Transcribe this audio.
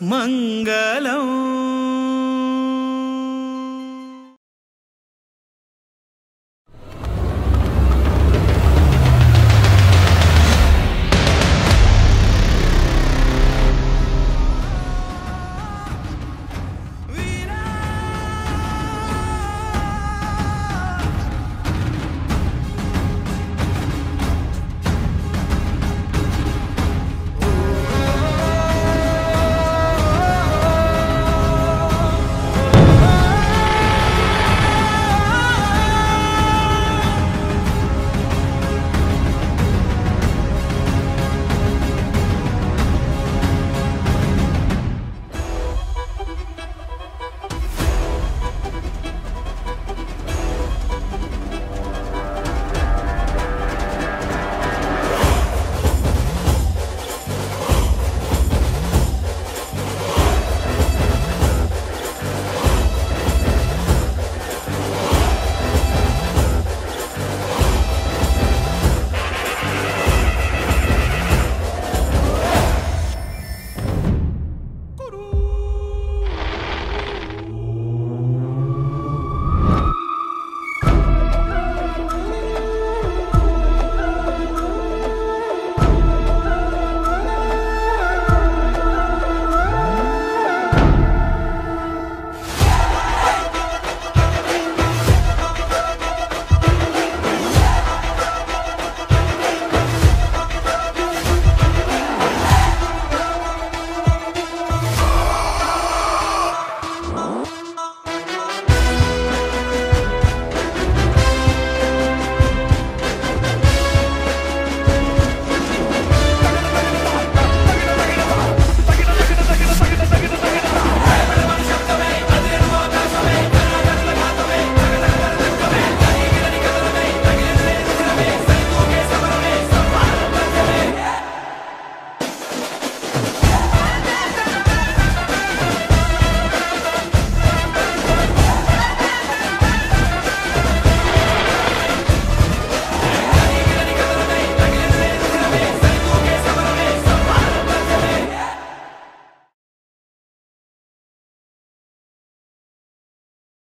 மங்களம்